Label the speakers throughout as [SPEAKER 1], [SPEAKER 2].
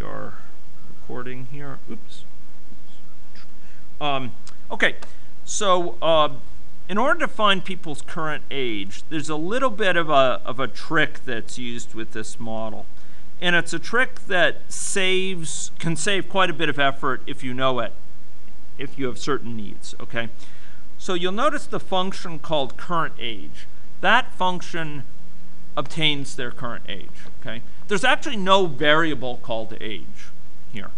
[SPEAKER 1] we are recording here. Oops. Um, okay, so uh, in order to find people's current age, there's a little bit of a, of a trick that's used with this model. And it's a trick that saves, can save quite a bit of effort if you know it, if you have certain needs, okay? So you'll notice the function called current age. That function obtains their current age, okay? There's actually no variable called age here.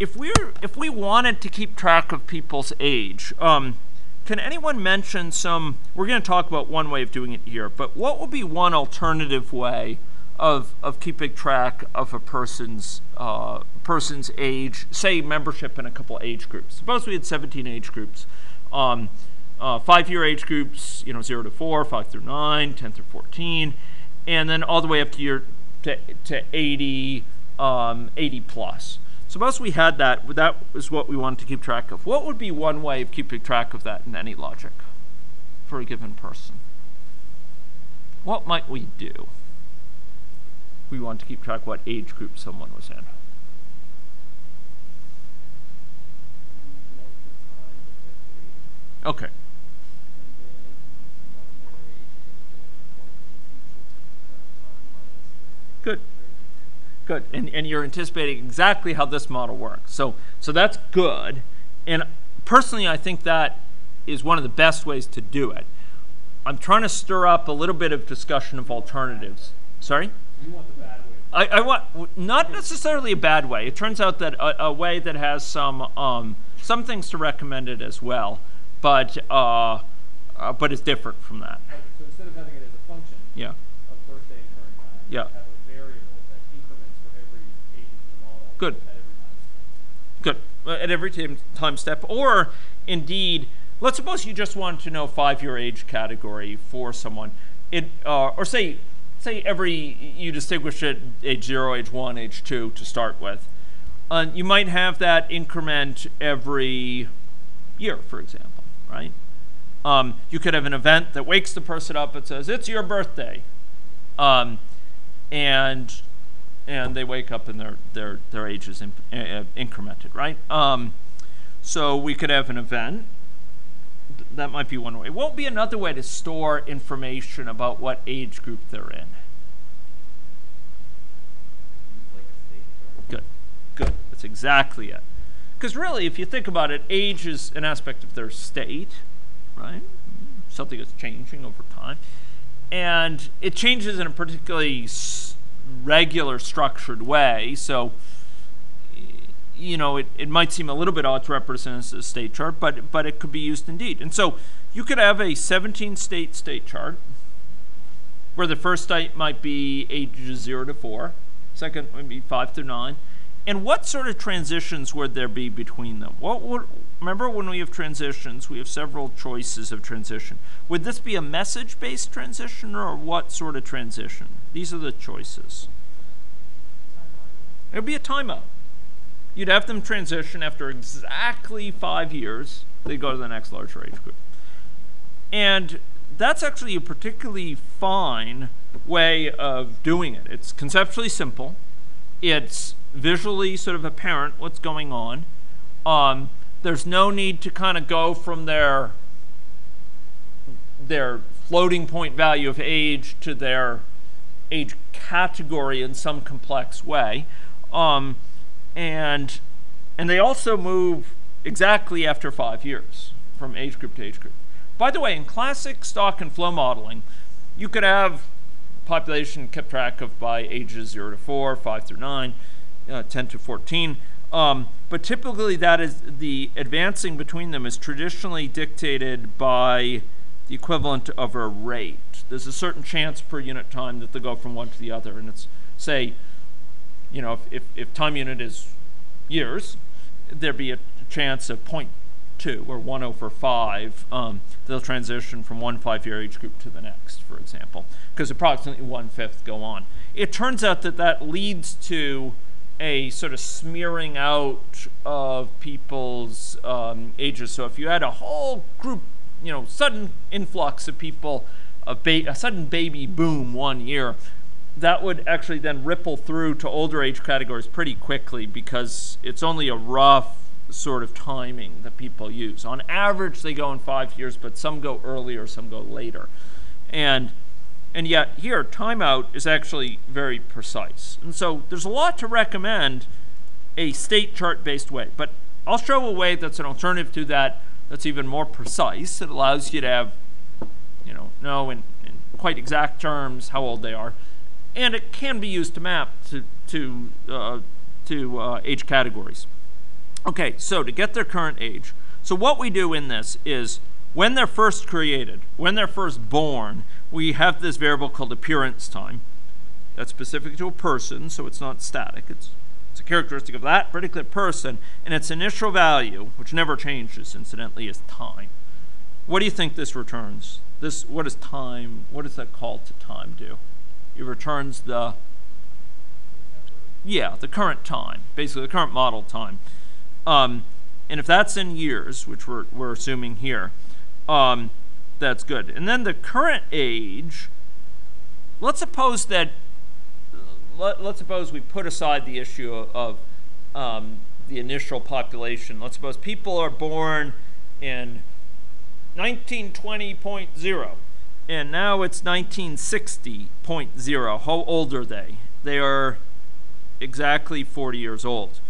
[SPEAKER 1] If we're if we wanted to keep track of people's age, um, can anyone mention some? We're going to talk about one way of doing it here, but what would be one alternative way of of keeping track of a person's uh, person's age? Say membership in a couple age groups. Suppose we had 17 age groups. Um, uh, five-year age groups, you know, 0 to 4, 5 through 9, 10 through 14, and then all the way up to your to, to 80, um, 80 plus. Suppose we had that, that was what we wanted to keep track of. What would be one way of keeping track of that in AnyLogic for a given person? What might we do? We want to keep track what age group someone was in. Okay. Good. Good. And, and you're anticipating exactly how this model works. So, so that's good. And personally, I think that is one of the best ways to do it. I'm trying to stir up a little bit of discussion of alternatives. Sorry?
[SPEAKER 2] You want the bad way.
[SPEAKER 1] I, I want not necessarily a bad way. It turns out that a, a way that has some um, some things to recommend it as well, but uh, uh, but it's different from that.
[SPEAKER 2] So instead of having it as a function
[SPEAKER 1] Yeah.
[SPEAKER 2] of birthday and current time,
[SPEAKER 1] Yeah.
[SPEAKER 2] have a variable that increments for every age in the model
[SPEAKER 1] Good.
[SPEAKER 2] at every time.
[SPEAKER 1] Good. Uh, At every time, step, or indeed, let's suppose you just wanted to know five-year age category for someone. It uh, or say say every you distinguish it age zero, age one, age two to start with. Uh, you might have that increment every year, for example, right? Um, you could have an event that wakes the person up and says, "It's your birthday," um, and and they wake up and their their their age is imp- uh, incremented, right? Um, so we could have an event. Th- That might be one way. It won't be another way to store information about what age group they're in? Good, good. That's exactly it. Because really, if you think about it, age is an aspect of their state, right? Something that's changing over time. And it changes in a particularly regular, structured way. So, you know, it, it might seem a little bit odd to represent as a state chart, but, but it could be used indeed. And so you could have a 17 state state chart where the first state might be ages 0 to 4, second would be 5 through 9. And what sort of transitions would there be between them? What would remember when we have transitions, we have several choices of transition. Would this be a message-based transition or what sort of transition? These are the choices. It would be a timeout. You'd have them transition after exactly five years. They'd go to the next larger age group. And that's actually a particularly fine way of doing it. It's conceptually simple. It's visually sort of apparent what's going on. Um, there's no need to kind of go from their their floating point value of age to their age category in some complex way. Um, and and they also move exactly after five years from age group to age group. By the way, in classic stock and flow modeling, you could have population kept track of by ages 0 to 4, 5 through 9, uh, 10 to 14. Um, but typically, that is the advancing between them is traditionally dictated by the equivalent of a rate. There's a certain chance per unit time that they go from one to the other, and it's say, you know, if, if, if time unit is years, there'd be a chance of 0.2 or 1 over 5. Um, they'll transition from one five-year age group to the next, for example, because approximately one-fifth go on. It turns out that that leads to a sort of smearing out of people's um, ages. So if you had a whole group, you know, sudden influx of people, a, ba- a sudden baby boom one year, that would actually then ripple through to older age categories pretty quickly because it's only a rough sort of timing that people use. On average, they go in five years, but some go earlier, some go later. And and yet here, timeout is actually very precise. And so there's a lot to recommend a state chart based way. But I'll show a way that's an alternative to that that's even more precise. It allows you to have, you know, know in, in quite exact terms how old they are. And it can be used to map to, to, uh, to uh, age categories. Okay, so to get their current age. So what we do in this is when they're first created, when they're first born, we have this variable called appearance time. That's specific to a person, so it's not static. It's, it's a characteristic of that particular person, and its initial value, which never changes, incidentally, is time. What do you think this returns? This, what is time? What does that call to time do? It returns the, yeah, the current time, basically the current model time. Um, and if that's in years, which we're, we're assuming here, um, that's good. And then the current age, let's suppose that, let, us suppose we put aside the issue of, um, the initial population. Let's suppose people are born in 1920.0 and now it's 1960.0. How old are they? They are exactly 40 years old.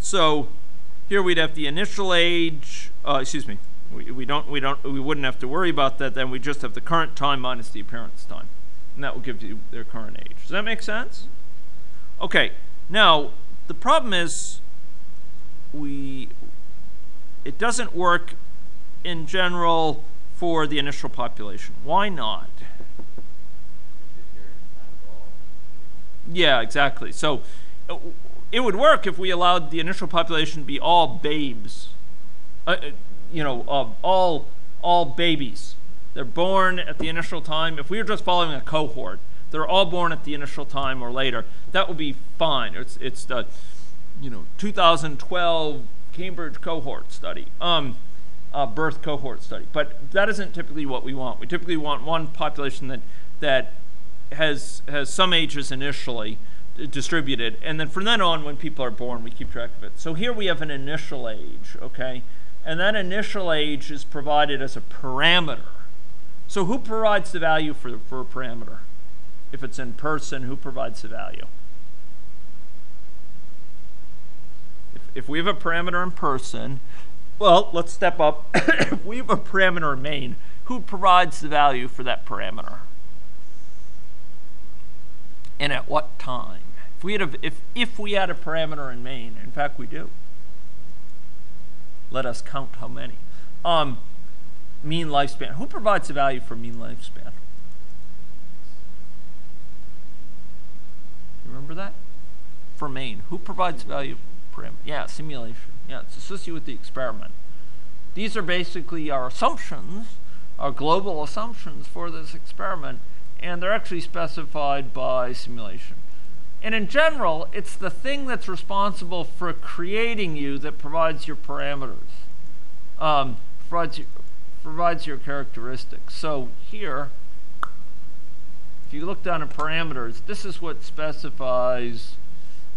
[SPEAKER 1] So here we'd have the initial age, uh, excuse me, we, we don't we don't we wouldn't have to worry about that. Then we just have the current time minus the appearance time, and that will give you their current age. Does that make sense? Okay. Now the problem is we it doesn't work in general for the initial population. Why not? Yeah, exactly. So it would work if we allowed the initial population to be all babes. Uh, uh you know, uh, all all babies. They're born at the initial time. If we were just following a cohort, they're all born at the initial time or later. That would be fine. It's it's the you know 2012 Cambridge cohort study, um, uh, birth cohort study. But that isn't typically what we want. We typically want one population that that has has some ages initially distributed, and then from then on, when people are born, we keep track of it. So here we have an initial age, okay? And that initial age is provided as a parameter. So who provides the value for, for a parameter? If it's in person, who provides the value? If, if we have a parameter in person, well, let's step up. if we have a parameter in main, who provides the value for that parameter? And at what time? If we had a, if, if we had a parameter in main, in fact we do, let us count how many. Um, mean lifespan. Who provides the value for mean lifespan? You remember that? For main. Who provides value for Yeah, simulation. Yeah, it's associated with the experiment. These are basically our assumptions, our global assumptions for this experiment, and they're actually specified by simulation. And in general, it's the thing that's responsible for creating you that provides your parameters, um, provides, provides your characteristics. So here, if you look down at parameters, this is what specifies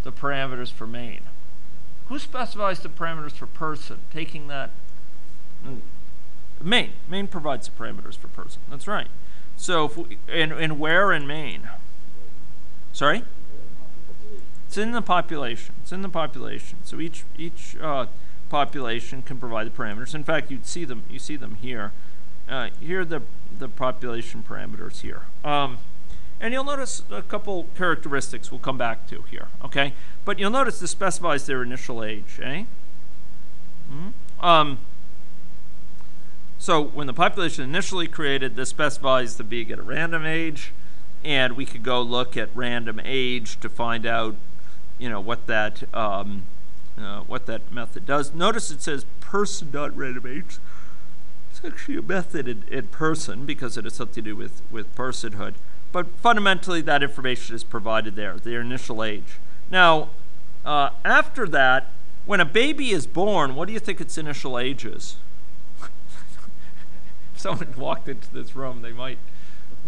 [SPEAKER 1] the parameters for main. Who specifies the parameters for person? Taking that, mm, main. Main provides the parameters for person. That's right. So, if we, and, and where in main? Sorry? It's in the population. It's in the population. So each each uh, population can provide the parameters. In fact, you'd see them. You see them here. Uh, here are the the population parameters here. Um, and you'll notice a couple characteristics we'll come back to here. Okay, but you'll notice this specifies their initial age. Eh? Mm -hmm. Um. So when the population initially created, this specifies the being at a random age, and we could go look at random age to find out you know what that um, uh, what that method does. Notice it says person.randomage. It's actually a method in, in person because it has something to do with, with personhood. But fundamentally, that information is provided there, their initial age. Now, uh, after that, when a baby is born, what do you think its initial age is? if someone walked into this room, they might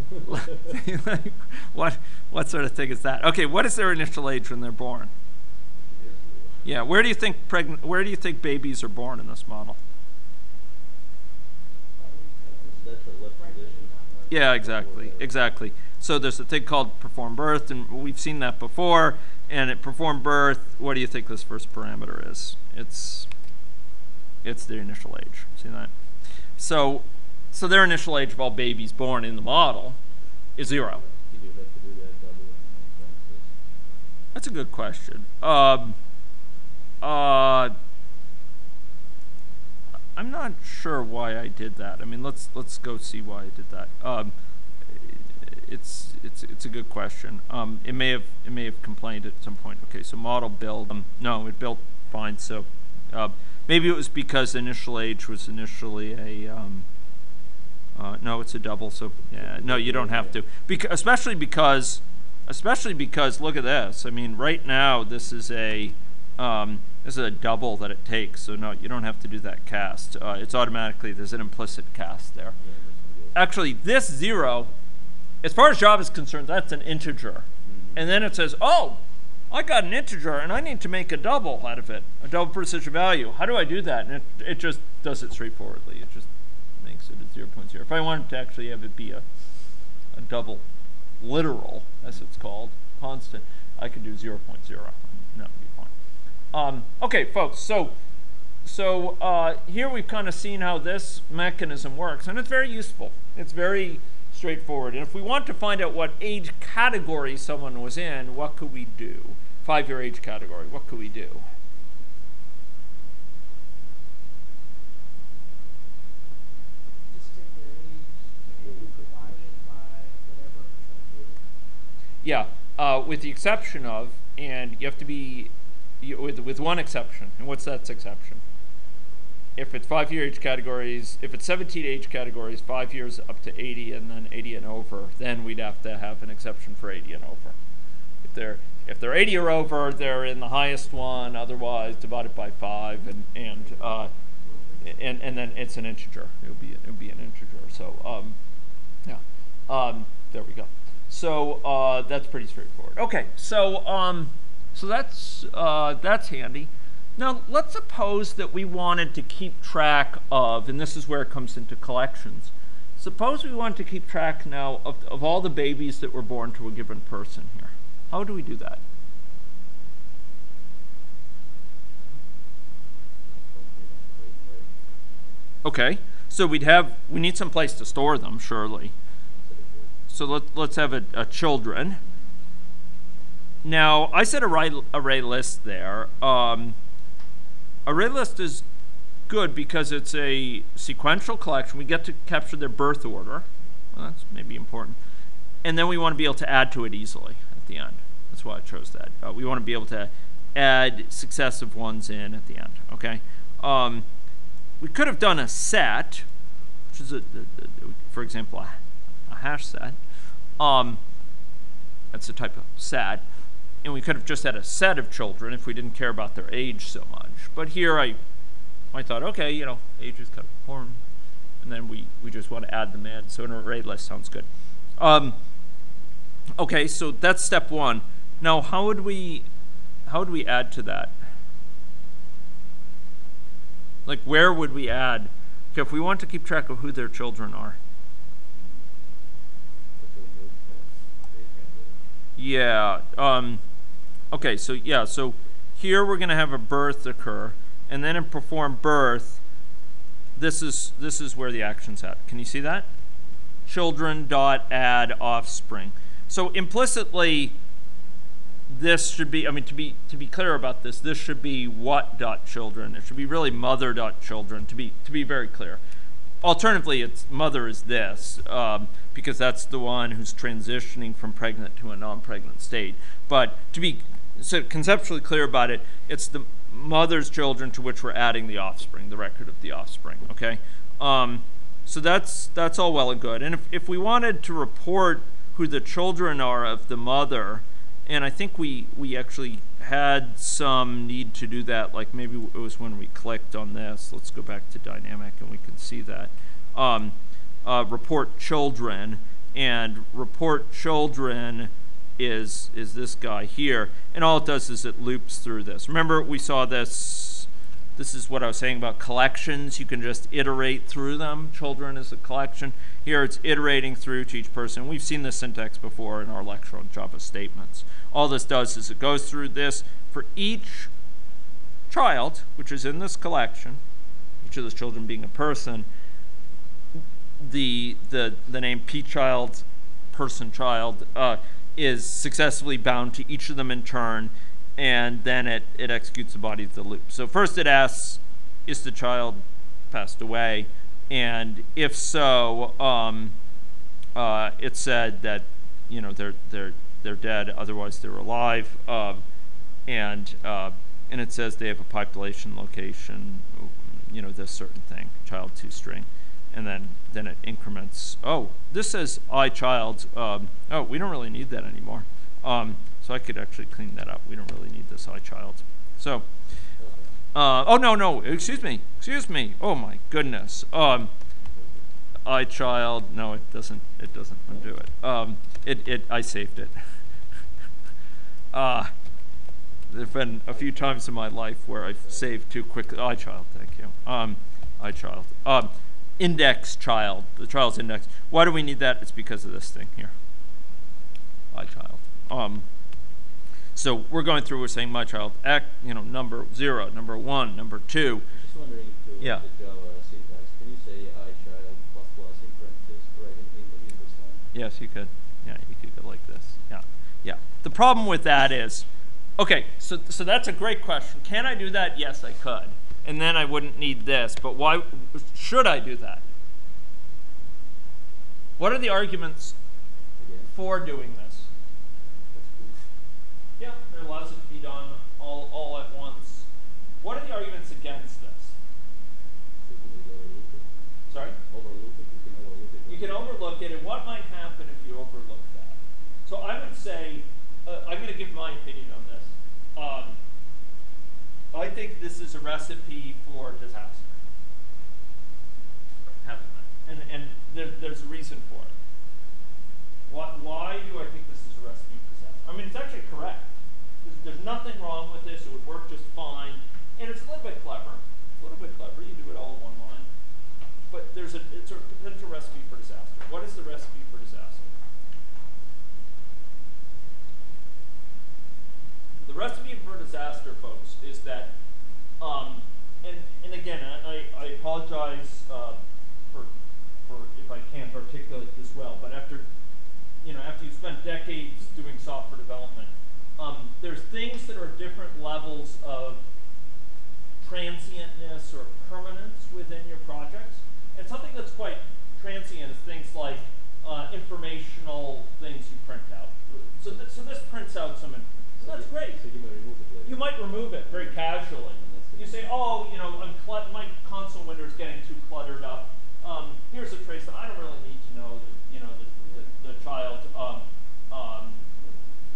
[SPEAKER 1] Like, what what sort of thing is that? Okay, what is their initial age when they're born? Yeah, where do you think pregnant? Where do you think babies are born in this model?
[SPEAKER 3] That's a left position.
[SPEAKER 1] Yeah, exactly, exactly. So there's a thing called perform birth, and we've seen that before. And at perform birth, what do you think this first parameter is? It's it's the initial age. See that? So so their initial age of all babies born in the model is zero. That's a good question. Um, uh, I'm not sure why I did that. I mean, let's let's go see why I did that. Um, it's it's it's a good question. Um, it may have it may have complained at some point. Okay, so model build. Um, no, it built fine. So uh, maybe it was because initial age was initially a. Um, uh, no, it's a double. So yeah, no, you don't have to. Because especially because especially because look at this. I mean, right now this is a um, this is a double that it takes. So no, you don't have to do that cast. Uh, it's automatically there's an implicit cast there.
[SPEAKER 3] Yeah, this one goes.
[SPEAKER 1] Actually, this zero, as far as Java is concerned, that's an integer, and then it says, oh, I got an integer and I need to make a double out of it, a double precision value. How do I do that? And it, it just does it straightforwardly. It just makes it a 0.0. If I wanted to actually have it be a, a double literal, as it's called, constant, I could do 0.0. And that would be fine. Um, okay, folks, so so uh, here we've kind of seen how this mechanism works, and it's very useful. It's very straightforward. And if we want to find out what age category someone was in, what could we do? Five-year age category, what could we do?
[SPEAKER 4] Just take their age and divide it by whatever percent
[SPEAKER 1] Yeah, uh, with the exception of, and you have to be, you, with, with one exception. And what's that exception? If it's five year age categories, if it's 17 age categories, five years up to 80 and then 80 and over, then we'd have to have an exception for 80 and over. If they're if they're 80 or over, they're in the highest one. Otherwise, divided by five, and and uh, and and then it's an integer. It would be it would be an integer. So um, yeah, um, there we go. So uh, that's pretty straightforward. Okay, so um, so that's uh, that's handy. Now let's suppose that we wanted to keep track of, and this is where it comes into collections. Suppose we want to keep track now of, of all the babies that were born to a given person here. How do we do that? Okay, so we'd have we need some place to store them, surely. So let, let's have a, a children. Now, I said array, array list there. Um, array list is good because it's a sequential collection. We get to capture their birth order. Well, that's maybe important. And then we want to be able to add to it easily at the end. That's why I chose that. Uh, we want to be able to add successive ones in at the end, okay? Um, we could have done a set, which is, a, a- a- for example, a, a hash set. Um, that's a type of set. And we could have just had a set of children if we didn't care about their age so much. But here I, I thought, okay, you know, age is kind of important. And then we, we just want to add them in. So an array list sounds good. Um, okay, so that's step one. Now, how would we, how would we add to that? Like, where would we add? Okay, if we want to keep track of who their children are. Yeah. Um, okay. So yeah. So here we're gonna have a birth occur, and then in perform birth, this is this is where the action's at. Can you see that? Children dot add offspring. So implicitly, this should be. I mean, to be to be clear about this, this should be what dot children. It should be really mother dot children. To be to be very clear. Alternatively, it's mother is this um, because that's the one who's transitioning from pregnant to a non-pregnant state. But to be so conceptually clear about it, it's the mother's children to which we're adding the offspring, the record of the offspring. Okay, um, so that's that's all well and good. And if if we wanted to report who the children are of the mother, and I think we we actually had some need to do that. Like maybe it was when we clicked on this. Let's go back to dynamic and we can see that. Um, uh, report children, and report children is is this guy here, and all it does is it loops through this. Remember, we saw this. This is what I was saying about collections. You can just iterate through them. Children is a collection. Here, it's iterating through to each person. We've seen this syntax before in our lecture on Java statements. All this does is it goes through this for each child, which is in this collection, each of those children being a person, the the the name p child, person child, uh, is successfully bound to each of them in turn, and then it it executes the body of the loop. So first it asks, is the child passed away, and if so, um, uh, it said that you know they're they're they're dead, otherwise they're alive, um, and uh, and it says they have a population location, you know this certain thing, child toString, and then then it increments. Oh, this says I child. Um, oh, we don't really need that anymore. Um, so I could actually clean that up. We don't really need this I child. So. Uh, oh no no excuse me excuse me. Oh my goodness. Um, I child no it doesn't it doesn't undo it. Um, it it I saved it. Uh, there've been a few times in my life where I've saved too quickly I child thank you. Um, I child um, index child the child's index. Why do we need that? It's because of this thing here. I child um, so we're going through, we're saying my child, act, you know, number zero, number one, number two.
[SPEAKER 3] Just wondering to
[SPEAKER 1] Yeah.
[SPEAKER 3] the Java syntax, can you say I child plus plus in parentheses right in, in, in this line?
[SPEAKER 1] Yes, you could. Yeah, you could go like this. Yeah, yeah. The problem with that is, okay, so so that's a great question. Can I do that? Yes, I could, and then I wouldn't need this. But why should I do that? What are the arguments
[SPEAKER 3] Again,
[SPEAKER 1] for doing this?
[SPEAKER 3] that's cool.
[SPEAKER 1] Yeah, it allows it to be done all all at once. What are the arguments against this? Sorry.
[SPEAKER 3] Overlook it, you can overlook it.
[SPEAKER 1] You can overlook it, and what might happen if you overlook that? So I would say, uh, I'm going to give my opinion on this. Um, I think this is a recipe for disaster. And and there, there's a reason for it. Why, why do I think this is a recipe for disaster? I mean, it's actually correct. There's, nothing wrong with this. It would work just fine, and it's a little bit clever. A little bit clever. You do it all in one line. But there's a it's a potential recipe for disaster. What is the recipe for disaster? The recipe for disaster, folks, is that, um, and and again, I, I apologize uh, for for if I can't articulate this well, but after you know after you've spent decades doing software development, um, there's things that are different levels of transientness or permanence within your projects. And something that's quite transient is things like uh, informational things you print out. So, th- so this prints out some. Inf- so that's
[SPEAKER 3] you-
[SPEAKER 1] great.
[SPEAKER 3] So you may remove it later.
[SPEAKER 1] You might remove it very casually.
[SPEAKER 3] And that's it.
[SPEAKER 1] You say, oh, you know, I'm clut- my console window is getting too cluttered up. Um, here's a trace that I don't really need to know, that, you know, the, the, the child, um, um,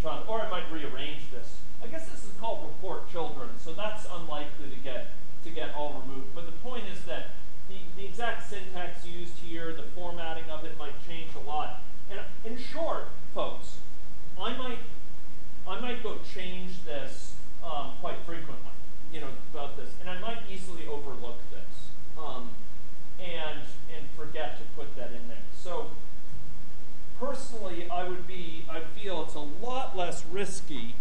[SPEAKER 1] child, or I might rearrange this. I guess this is called report children, so that's unlikely to get to get all removed. But the point is that the, the exact syntax used here, the formatting of it might change a lot. And in short, folks, I might I might go change this um, quite frequently, you know, about this, and I might easily overlook this, um, and and forget to put that in there. So personally, I would be, I feel it's a lot less risky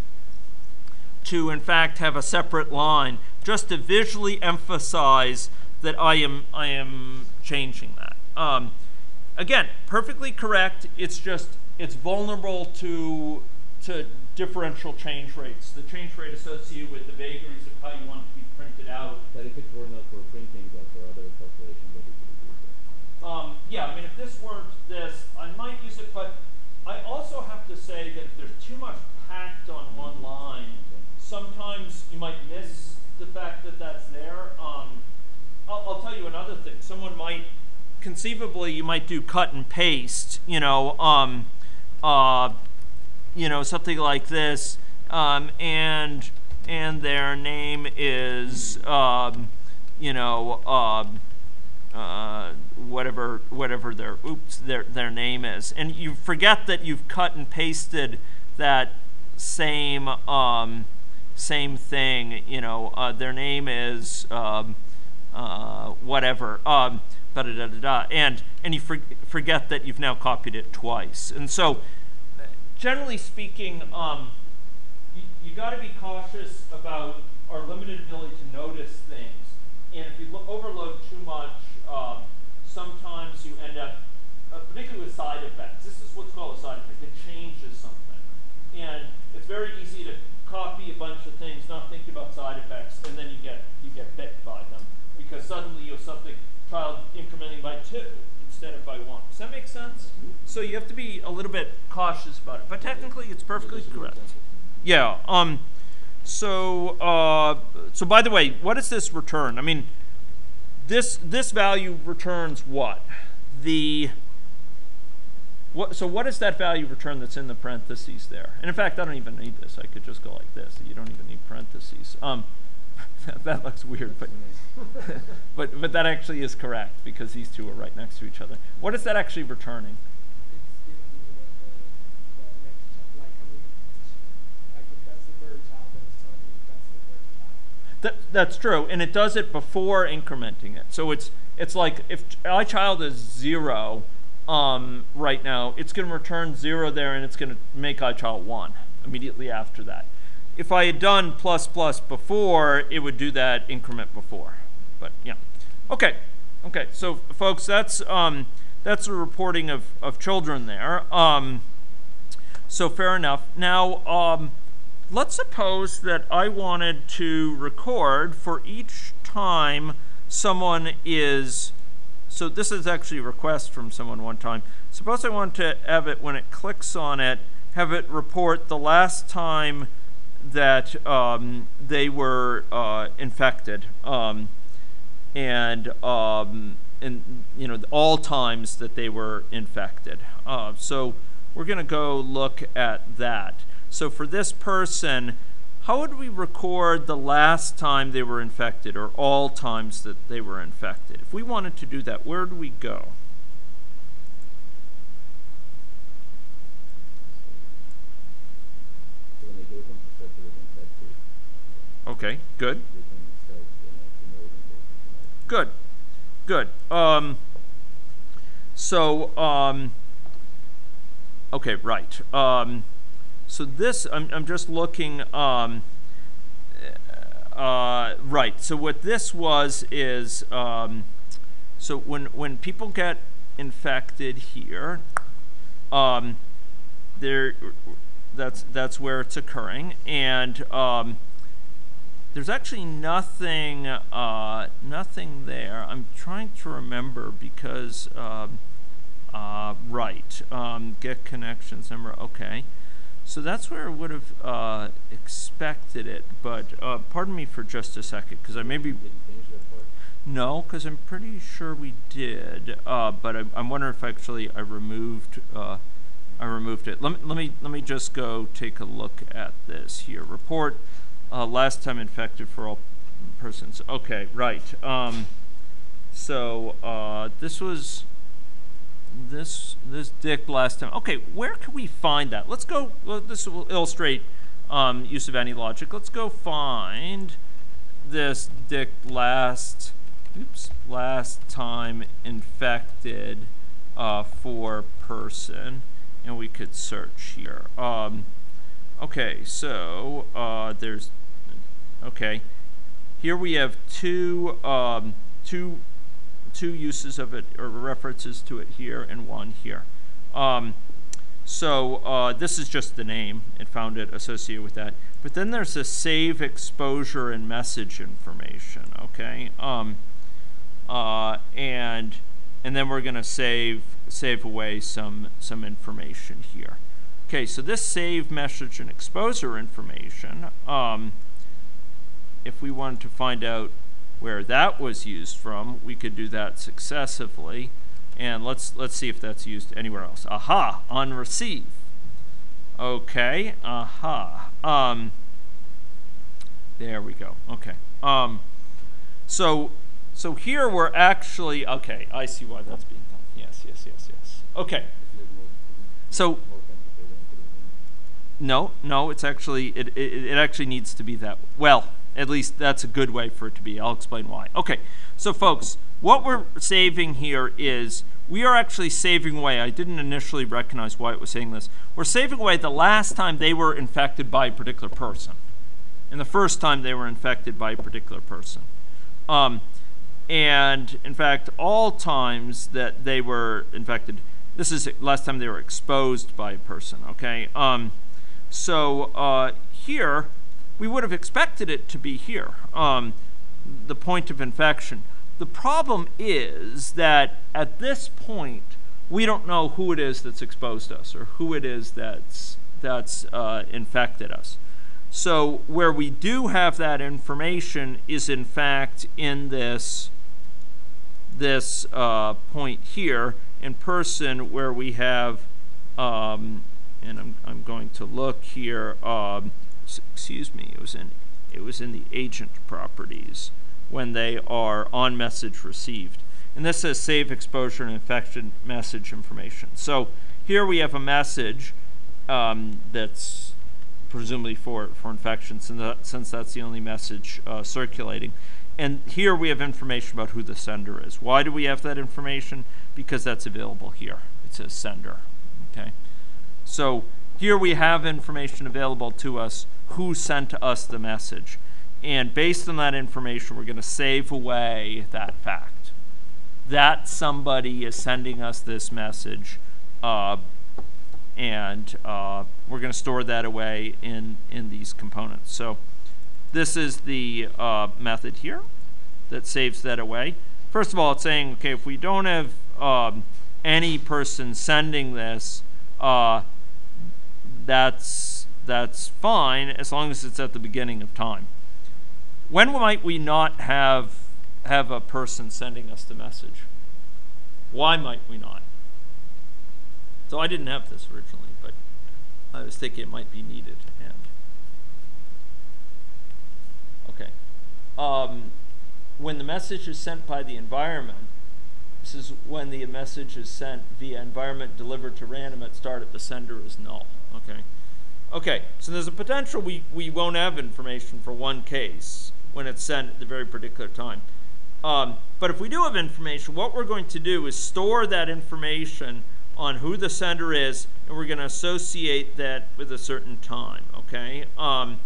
[SPEAKER 1] to, in fact, have a separate line just to visually emphasize that I am I am changing that. Um, again, perfectly correct. It's just it's vulnerable to to differential change rates. The change rate associated with the vagaries of how you want it to be printed out.
[SPEAKER 3] But if it were not for printing, but for other calculation, what you could?
[SPEAKER 1] Um, yeah, I mean, if this weren't this, I might use it, but I also have to say that if there's too much packed on one line, sometimes you might miss the fact that that's there. Um, I'll, I'll tell you another thing. Someone might, conceivably, you might do cut and paste, you know, um, uh, you know, something like this, um, and and their name is, um, you know, um, uh, whatever whatever their oops their their name is, and you forget that you've cut and pasted that same um, same thing. You know, uh, their name is um, uh, whatever. Um, da da da da and and you for, forget that you've now copied it twice, and so generally speaking, um, you, you got to be cautious about our limited ability to notice things, and if you lo- overload too much, um, sometimes you end up, uh, particularly with side effects. This is what's called a side effect. It changes something, and it's very easy to copy a bunch of things, not think about side effects, and then you get you get bit by them because suddenly you have something child incrementing by two instead of by one. Does that make sense? So you have to be a little bit cautious about it, but technically it's perfectly correct. Yeah. Um. So, uh, so by the way, what does this return? I mean, this this value returns what? The what? So what is that value return that's in the parentheses there? And in fact, I don't even need this. I could just go like this. You don't even need parentheses. Um, that looks weird, but but but that actually is correct because these two are right next to each other. What is that actually returning? That, that's true, and it does it before incrementing it. So it's it's like if i child is zero um, right now, it's going to return zero there, and it's going to make i child one immediately after that. If I had done plus plus before, it would do that increment before. But yeah, okay, okay. So folks, that's um, that's a reporting of of children there. Um, so fair enough. Now, um, let's suppose that I wanted to record for each time someone is. So this is actually a request from someone one time. Suppose I want to have it when it clicks on it, have it report the last time that um, they were uh, infected. Um, and um, and you know all times that they were infected. Uh, so we're going to go look at that. So for this person, how would we record the last time they were infected or all times that they were infected? If we wanted to do that, where do we go? Okay, good. Good, good. Um, so, um, okay, right. Um, so this, I'm, I'm just looking, um, uh, right. So what this was is, um, so when when people get infected here, um, there, that's that's where it's occurring, and um, there's actually nothing uh, nothing there. I'm trying to remember because um, uh, right um, get connections number okay. So that's where I would have uh, expected it, but uh, pardon me for just a second because I maybe
[SPEAKER 3] Did you finish that part?
[SPEAKER 1] no, because I'm pretty sure we did. Uh, but I, I'm wondering if actually I removed uh, I removed it. Let me let me let me just go take a look at this here. Report uh, last time infected for all persons. Okay, right. Um, so uh, this was this this dict last time. Okay, where can we find that? Let's go. Well, this will illustrate um, use of AnyLogic. Let's go find this dict last. Oops, last time infected uh, for person, and we could search here. Um, okay, so uh, there's okay. Here we have two um, two two uses of it or references to it here and one here. Um, so uh, this is just the name. It found it associated with that. But then there's a save exposure and message information. Okay, um, uh, and and then we're gonna save save away some some information here. Okay, so this save message and exposure information. Um, if we wanted to find out where that was used from, we could do that successively. And let's let's see if that's used anywhere else. Aha, on receive. Okay, aha. Um, there we go. Okay. Um, so So here we're actually, okay, I see why that's being done. Yes, yes, yes, yes. Okay, so no, no, it's actually it, it it actually needs to be that. Well, at least that's a good way for it to be. I'll explain why. Okay, so folks, what we're saving here is we are actually saving away. I didn't initially recognize why it was saying this. We're saving away the last time they were infected by a particular person, and the first time they were infected by a particular person. Um, and in fact, all times that they were infected, this is last time they were exposed by a person. Okay. Um, so uh, here, we would have expected it to be here, um, the point of infection. The problem is that at this point, we don't know who it is that's exposed us or who it is that's that's uh, infected us. So where we do have that information is in fact in this this uh, point here in person where we have um, and I'm, I'm going to look here um, excuse me it was in it was in the agent properties when they are on message received and this says save exposure and infection message information so here we have a message um, that's presumably for, for infection since, that, since that's the only message uh, circulating. And here we have information about who the sender is. Why do we have that information? Because that's available here. It says sender. Okay. So here we have information available to us who sent us the message. And based on that information, we're going to save away that fact. That somebody is sending us this message uh, and uh, we're going to store that away in, in these components. So this is the uh, method here that saves that away. First of all, it's saying, okay, if we don't have um, any person sending this, uh, that's, that's fine as long as it's at the beginning of time. When might we not have, have a person sending us the message? Why might we not? So I didn't have this originally, but I was thinking it might be needed. And okay, um, when the message is sent by the environment, this is when the message is sent via environment delivered to random at start if the sender is null. Okay, okay. So there's a potential we we won't have information for one case when it's sent at the very particular time. Um, but if we do have information, what we're going to do is store that information on who the sender is, and we're going to associate that with a certain time. Okay. Um,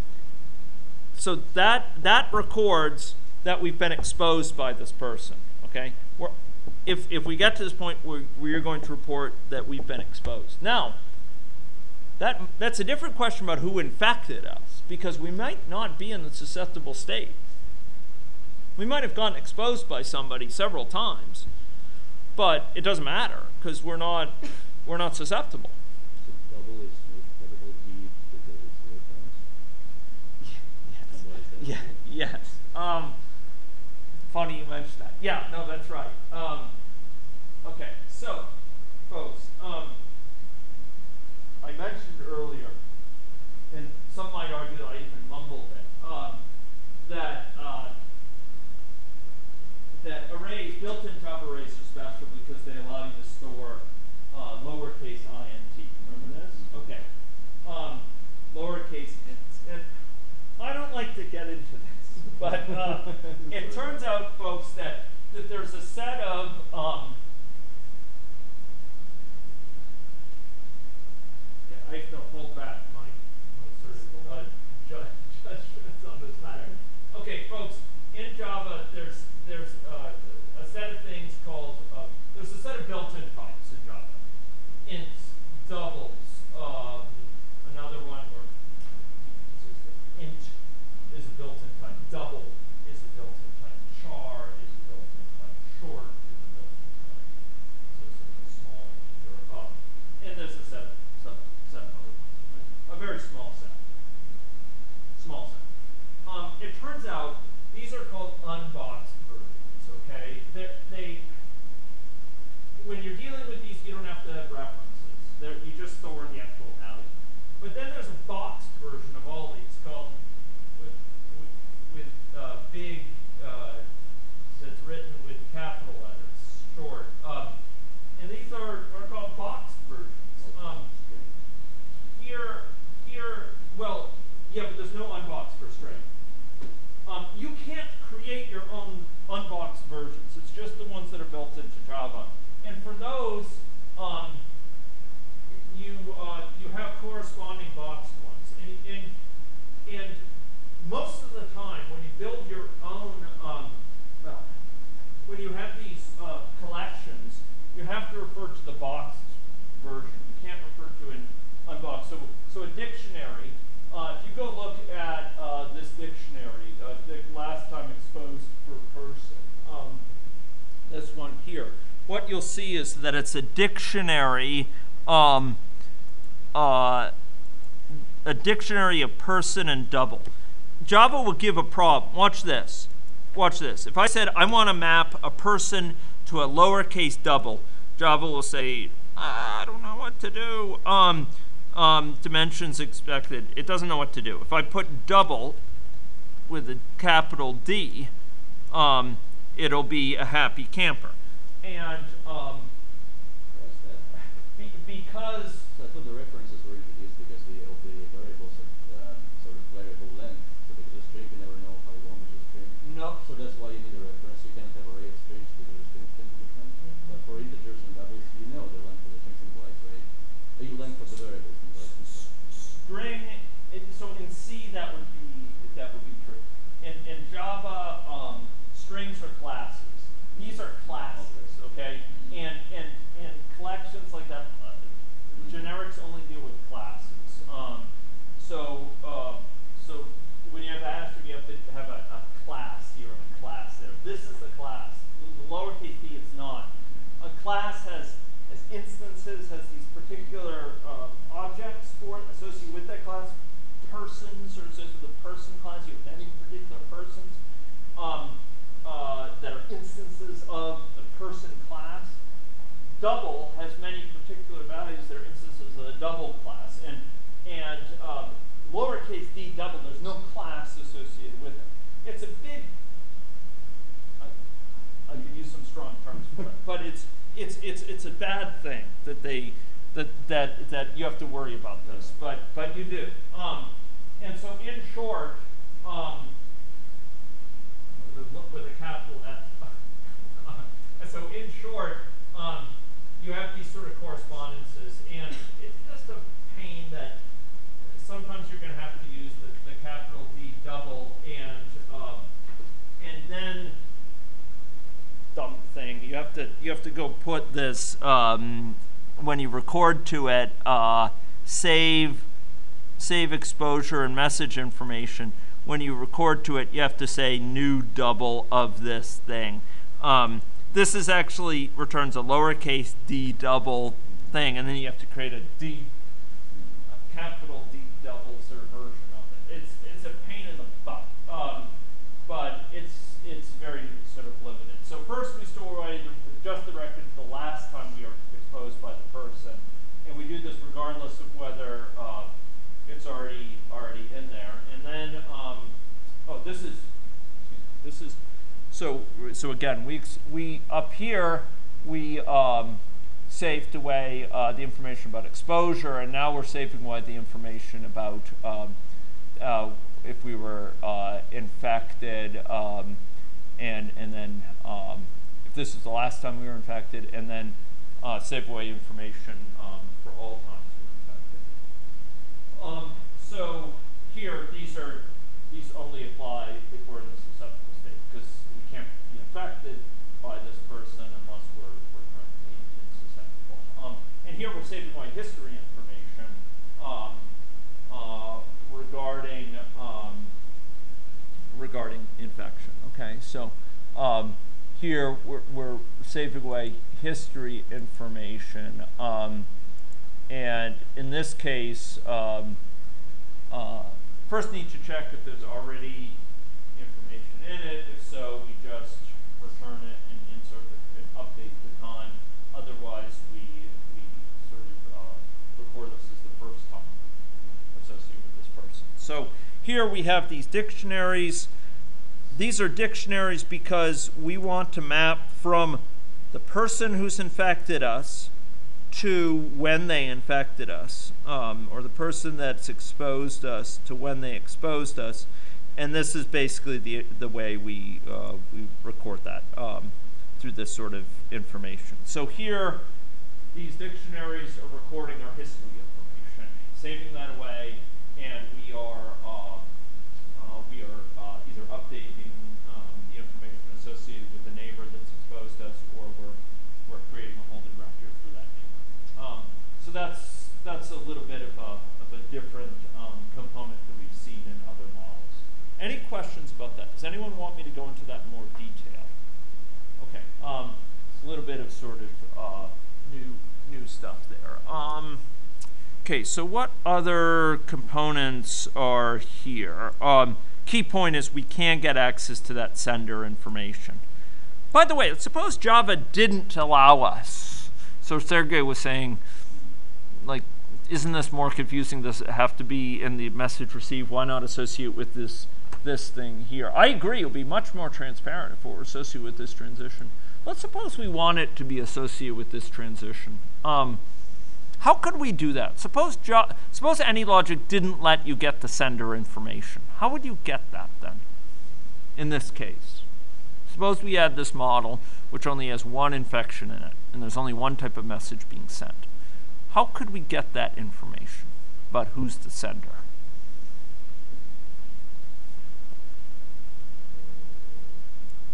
[SPEAKER 1] so that that records that we've been exposed by this person. Okay. We're, if if we get to this point, we're, we're going to report that we've been exposed. Now, that that's a different question about who infected us, because we might not be in the susceptible state. We might have gotten exposed by somebody several times, but it doesn't matter because we're not we're not susceptible.
[SPEAKER 3] So double is with D because it's zero times. And why is that?
[SPEAKER 1] Yeah. Yes. Um, funny you mentioned that. Yeah. No, that's right. Um, okay. So, folks, um, I mentioned earlier, and some might argue that I even mumbled it, um, that uh, that arrays, built-in Java arrays are special because they allow you to store uh, lowercase int. Remember this? Okay. Um, lowercase ints. And I don't like to get into this, but uh, it turns out, folks, that, that there's a set of um, yeah, I have to hold back my, my sort of uh, ju- judgments on this matter. Okay, folks, in Java, there's there's uh, a set of things called uh, there's a set of built-in types in Java. Ints, doubles, um, another one or int is a built-in type, double is a built-in type, char is a built-in type, short is a built-in type. So it's a small integer. Um, and there's a set, set, set of other ones, a very small set. Small set. Um, it turns out these are called unboxed versions, okay? They're, they, when you're dealing with these, you don't have to have references. They're, you just store the actual value. But then there's a boxed version of all these called with with, with uh, big uh, that's written can't create your own unboxed versions. It's just the ones that are built into Java. And for those, um, you uh, you have corresponding boxed ones. And, and, and most of the time, when you build your own, um, well, when you have these uh, collections, you have to refer to the boxed version. You can't refer to an unboxed. So, so a dictionary, uh, if you go look at uh, this dictionary, uh, the last time exposed per person, um, this one here, what you'll see is that it's a dictionary, um, uh, a dictionary of person and double. Java will give a problem. Watch this. Watch this. If I said I want to map a person to a lowercase double, Java will say, I don't know what to do. Um, um, dimensions expected. It doesn't know what to do. If I put double with a capital D, um, it'll be a happy camper. And um,
[SPEAKER 3] What's that?
[SPEAKER 1] be, because
[SPEAKER 3] So I thought the references were introduced because the, of the variables of um, sort of variable length. So because a string can never know how long is a string.
[SPEAKER 1] no,
[SPEAKER 3] So that's why you need a reference. You can't have array of strings because the strings can be different. But for integers and doubles, you know the length of the strings and bytes, right? The length of the variables and bytes. and stuff.
[SPEAKER 1] string. It, so in C that would be that would be true. In in Java, um, strings are classes. These are classes, okay? And and and collections like that. Uh, generics only deal with classes. Um, so uh, so when you have Asher, you have to have a, a class here and a class there. This is a class. The lowercase d, it's not. A class has has instances, has these particular uh, objects for it associated with that class. Persons or associated with the person class. You have many particular persons um, uh, that are instances of the person class. Double has many particular values that are instances of the double class, and and um, lowercase d double. There's no class associated with it. It's a big. I, I could use some strong terms for it, but it's it's it's it's a bad thing that they that that that you have to worry about this, but but you do. Um, and so in short, um, with a, capital F. so in short, um, you have these sort of correspondences, and it's just a pain that sometimes you're going to have to use the, the capital D double and um, and then dumb thing. You have to you have to go put this um, when you record to it. Uh, save save exposure and message information. When you record to it, you have to say new double of this thing. Um, this is actually returns a lowercase d double thing, and then you have to create a d a capital D double sort of version of it. It's it's a pain in the butt, um, but it's it's very sort of limited. So first we store away the, just the record the last time we are exposed by the person, and we do this regardless of whether uh, it's already already in there. And then um, oh, this is this is so so again we we up here we um, saved away uh, the information about exposure, and now we're saving away the information about um, uh, if we were uh, infected, um, and and then um, if this is the last time we were infected, and then uh, save away information um, for all times we were infected. Um, so here, these are these only apply if we're in the susceptible state because we can't be infected by this person unless we're, we're currently insusceptible. Um, and here we're saving away history information um, uh, regarding um, regarding infection. Okay, so um, here we're, we're saving away history information, um, and in this case, um, uh, first need to check if there's already information in it. If so, we just return it and insert the, and update the time. Otherwise, we we sort of uh, record this as the first time associated with this person. So here we have these dictionaries. These are dictionaries because we want to map from the person who's infected us to when they infected us, um, or the person that's exposed us to when they exposed us. and this is basically the the way we uh, we record that um, through this sort of information. So here, these dictionaries are recording our history information, saving that away, and we are uh, uh, we are uh, either updating um, the information associated with the neighbor that's exposed us, or we're we're creating a whole new record for that neighbor. Um, so that's a little bit of a of a different um, component that we've seen in other models. Any questions about that? Does anyone want me to go into that in more detail? Okay. Um, a little bit of sort of uh, new new stuff there. Um, okay, so what other components are here? Um, key point is we can get access to that sender information. By the way, suppose Java didn't allow us. So Sergey was saying, like, isn't this more confusing? Does it have to be in the message received? Why not associate with this this thing here? I agree. It would be much more transparent if it were associated with this transition. Let's suppose we want it to be associated with this transition. Um, how could we do that? Suppose suppose AnyLogic didn't let you get the sender information. How would you get that then? In this case, suppose we had this model which only has one infection in it, and there's only one type of message being sent. How could we get that information about who's the sender?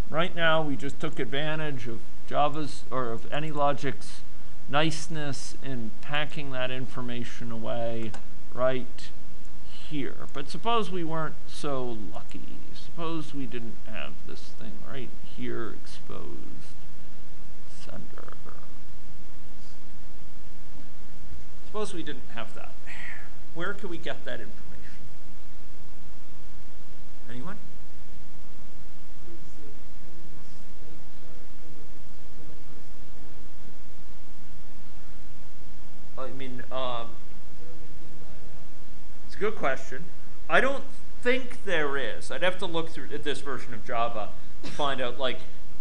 [SPEAKER 1] Right now, we just took advantage of Java's or of AnyLogic's niceness in packing that information away right here. But suppose we weren't so lucky. Suppose we didn't have this thing right here exposed sender. Suppose we didn't have that. Where could we get that information? Anyone? I mean, um? It's a good question. I don't think there is. I'd have to look through at this version of Java to find out, like,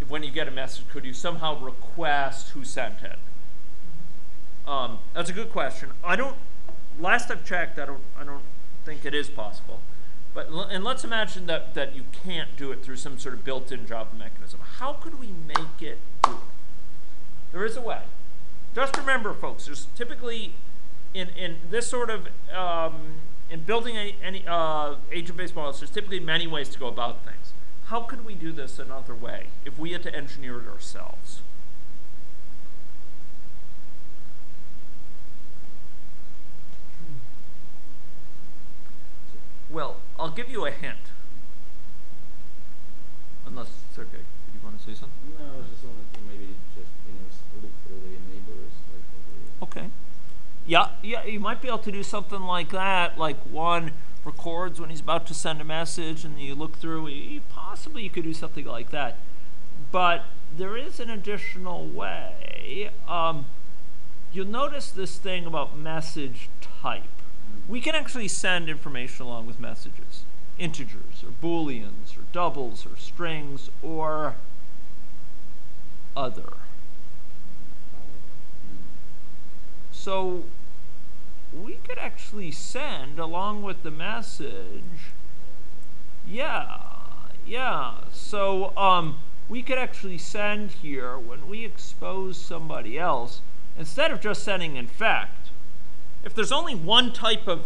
[SPEAKER 1] when you get a message, could you somehow request who sent it? Um, that's a good question. I don't. Last I've checked, I don't. I don't think it is possible. But and let's imagine that that you can't do it through some sort of built-in Java mechanism. How could we make it do it? There is a way. Just remember, folks. There's typically in in this sort of um, in building a, any uh, agent-based models, there's typically many ways to go about things. How could we do this another way if we had to engineer it ourselves? Well, I'll give you a hint. Unless Sergey, did you want to say something?
[SPEAKER 3] No, I was just wondering maybe just, you know, look through the neighbors, like,
[SPEAKER 1] Okay. Yeah, yeah, you might be able to do something like that. Like one records when he's about to send a message, and you look through. You, possibly you could do something like that. But there is an additional way. Um, you'll notice this thing about message type. We can actually send information along with messages, integers or booleans or doubles or strings or other. So we could actually send along with the message. Yeah, yeah. So um, we could actually send here when we expose somebody else, instead of just sending infect, if there's only one type of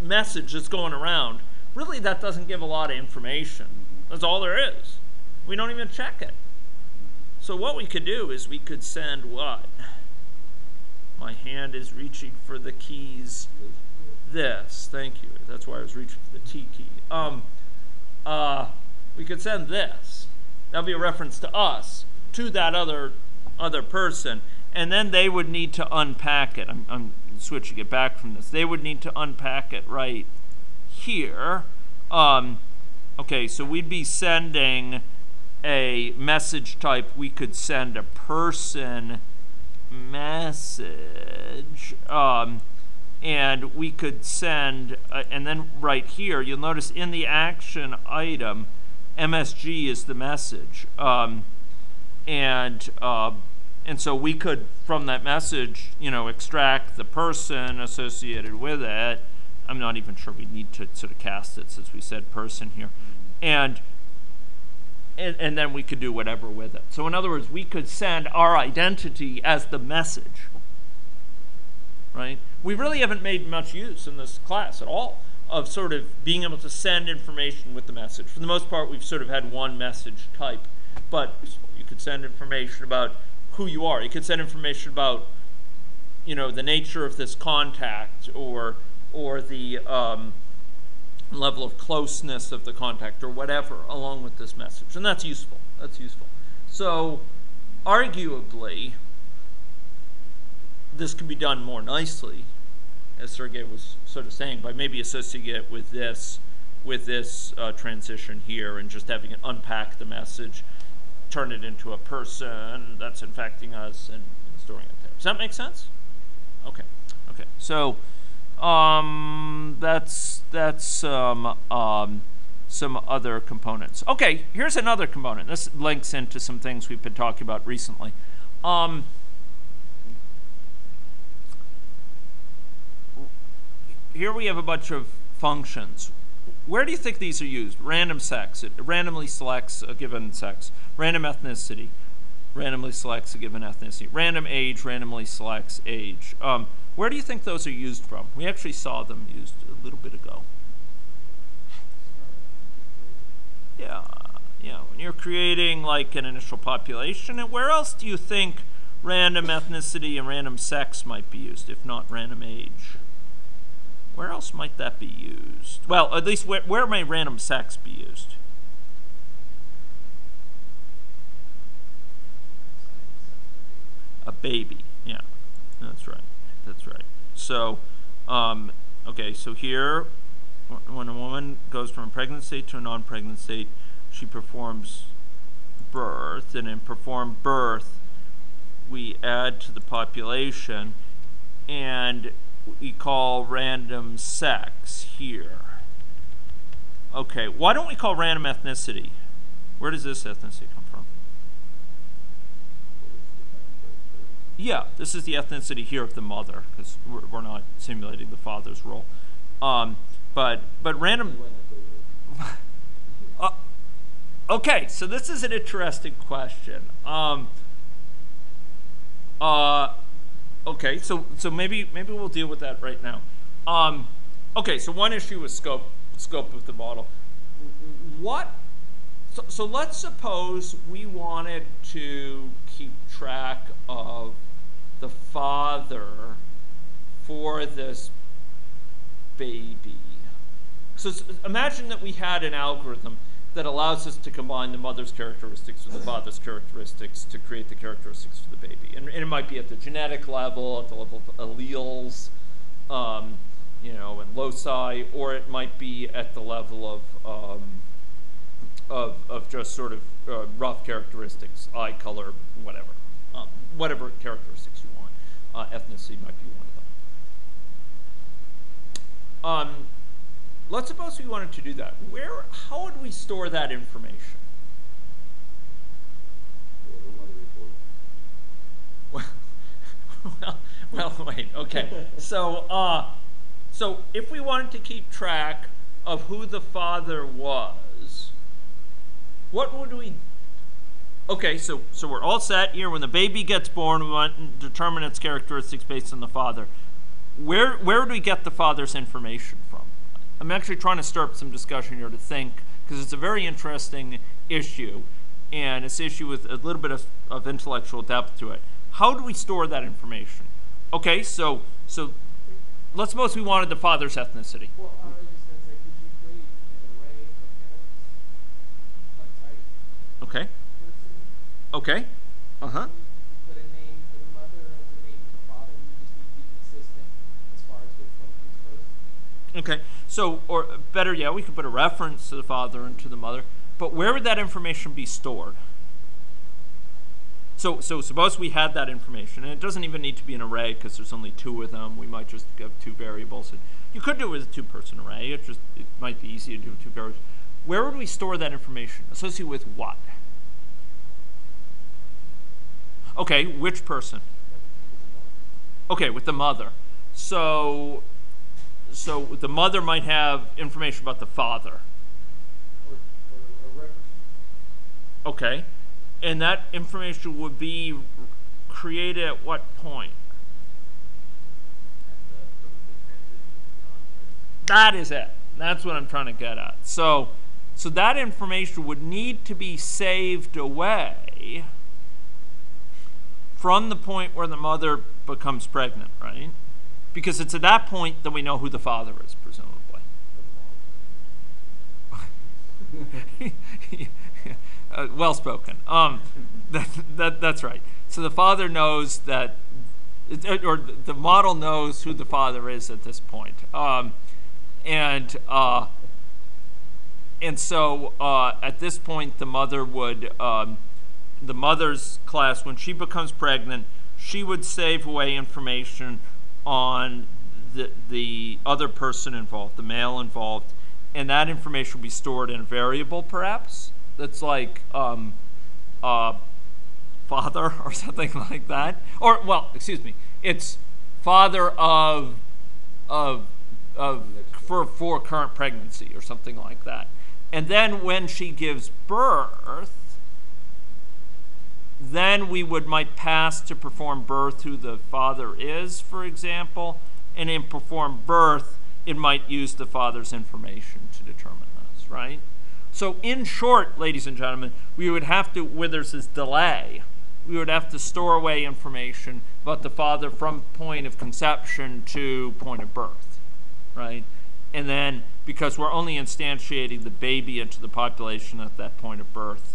[SPEAKER 1] message that's going around, really that doesn't give a lot of information. That's all there is. We don't even check it. So what we could do is we could send what? My hand is reaching for the keys. This, thank you. That's why I was reaching for the T key. Um, uh, we could send this. That'd be a reference to us to that other other person, and then they would need to unpack it. I'm, I'm switching it back from this. They would need to unpack it right here. Um, okay, so we'd be sending a message type. We could send a person message. Um, and we could send, uh, and then right here, you'll notice in the action item, MSG is the message. Um, and uh, and so we could from that message you know extract the person associated with it i'm not even sure we need to sort of cast it since we said person here and and, and then we could do whatever with it. So in other words, we could send our identity as the message. Right? We really haven't made much use in this class at all of sort of being able to send information with the message. For the most part, we've sort of had one message type, but you could send information about who you are. You could send information about, you know, the nature of this contact or or the um, level of closeness of the contact or whatever along with this message. And that's useful. That's useful. So, arguably, this could be done more nicely, as Sergey was sort of saying, by maybe associating it with this, with this uh, transition here, and just having it unpack the message, turn it into a person that's infecting us, and, and storing it there. Does that make sense? Okay. Okay. So um, that's that's um, um, some other components. Okay, here's another component. This links into some things we've been talking about recently. Um, here we have a bunch of functions. Where do you think these are used? Random sex. It randomly selects a given sex. Random ethnicity. Randomly selects a given ethnicity. Random age randomly selects age. Um, where do you think those are used from? We actually saw them used a little bit ago. Yeah, yeah. When you're creating like an initial population, and where else do you think random ethnicity and random sex might be used, if not random age? Where else might that be used? Well, at least where, where may random sex be used? A baby, yeah, that's right, that's right. So, um, okay, so here, when a woman goes from a pregnant state to a non-pregnant state, she performs birth, and in perform birth, we add to the population, and we call random sex here. Okay, why don't we call random ethnicity? Where does this ethnicity come from? Yeah, this is the ethnicity here of the mother, because we're, we're not simulating the father's role. Um, but but random. Uh, okay, so this is an interesting question. Um, uh, okay, so so maybe maybe we'll deal with that right now. Um, okay, so one issue is scope scope of the model. What? So, so let's suppose we wanted to keep track of the father for this baby. So imagine that we had an algorithm that allows us to combine the mother's characteristics with the father's characteristics to create the characteristics for the baby. And, and it might be at the genetic level, at the level of alleles, um, you know, and loci, or it might be at the level of um, of, of just sort of uh, rough characteristics, eye color, whatever, um, whatever characteristics you want. Uh, ethnicity might be one of them. Um, let's suppose we wanted to do that. Where, how would we store that information? well, well, wait. Okay. So, uh, so if we wanted to keep track of who the father was, what would we? Okay, so so we're all set here. When the baby gets born, we want to determine its characteristics based on the father. Where where do we get the father's information? I'm actually trying to stir up some discussion here to think because it's a very interesting issue, and it's an issue with a little bit of, of intellectual depth to it. How do we store that information? Okay, so so let's suppose we wanted the father's ethnicity.
[SPEAKER 4] Well, I was just gonna say, could you create an array of parents? Like type
[SPEAKER 1] Okay. Okay. Uh huh.
[SPEAKER 4] Put a name for the mother and a name for the father, and you just need to be consistent as far as which one comes first.
[SPEAKER 1] Okay. So, or better yet, we could put a reference to the father and to the mother. But where would that information be stored? So, so suppose we had that information, and it doesn't even need to be an array because there's only two of them. We might just have two variables. And you could do it with a two-person array. It just it might be easy to do two variables. Where would we store that information? Associated with what? Okay, which person? Okay, with the mother. So, so the mother might have information about the father.
[SPEAKER 4] Or, or
[SPEAKER 1] Okay, and that information would be created at what point?
[SPEAKER 3] At the, from the transition on,
[SPEAKER 1] That is it. That's what I'm trying to get at. So, so that information would need to be saved away from the point where the mother becomes pregnant, right? Because it's at that point that we know who the father is, presumably. uh, well spoken. Um, that, that, that's right. So the father knows that, or the model knows who the father is at this point. Um, and uh, and so uh, at this point, the mother would, um, the mother's class, when she becomes pregnant, she would save away information on the, the other person involved, the male involved, and that information would be stored in a variable, perhaps, that's like um, uh, father or something like that. Or, well, excuse me, it's father of, of, of for, for current pregnancy or something like that. And then when she gives birth, then we would might pass to perform birth who the father is, for example, and in perform birth, it might use the father's information to determine this, right? So in short, ladies and gentlemen, we would have to, where there's this delay, we would have to store away information about the father from point of conception to point of birth, right? And then because we're only instantiating the baby into the population at that point of birth,